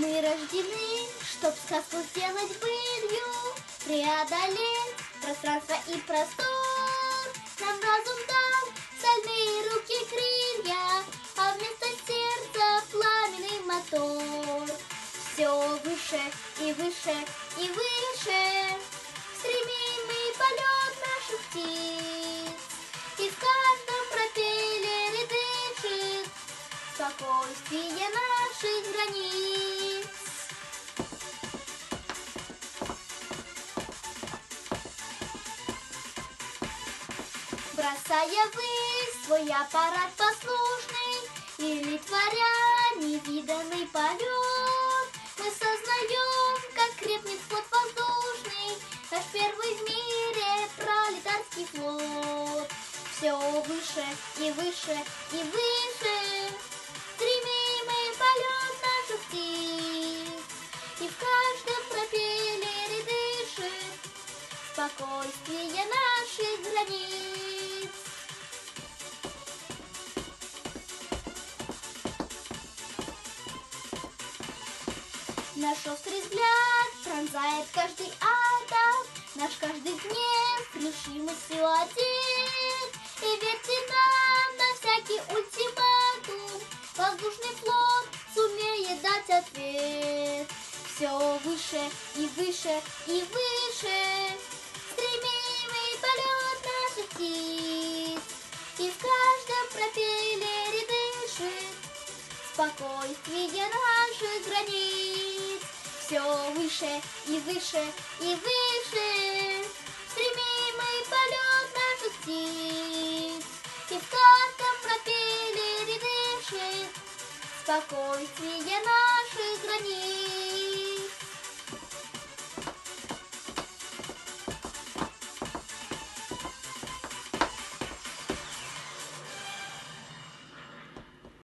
Мы рождены, чтоб сказку сделать былью, Преодолеть пространство и простор. Нам разум дал стальные руки крылья, А вместо сердца пламенный мотор. Все выше и выше и выше Стремимый полет наших птиц. И в каждом пропеллере дышит Спокойствие наших границ. Бросая ввысь свой аппарат послушный Или творя невиданный полет. Мы сознаем, как крепнет флот воздушный Наш первый в мире пролетарский флот. Все выше и выше и выше Стремимый полет наших птиц И в каждом пропеллере дышит Спокойствие наших границ. Наш острый взгляд пронзает каждый атом, Наш каждый гнев решимостью одет. И верьте нам на всякий ультиматум, Воздушный флот сумеет дать ответ. Все выше и выше и выше, Стремимый полет наших птиц. И в каждом пропеллере дышит Спокойствие наших границ. Все выше и выше и выше, Стремимый полет наших птиц. И в каждом пропеллере дышит Спокойствие границ.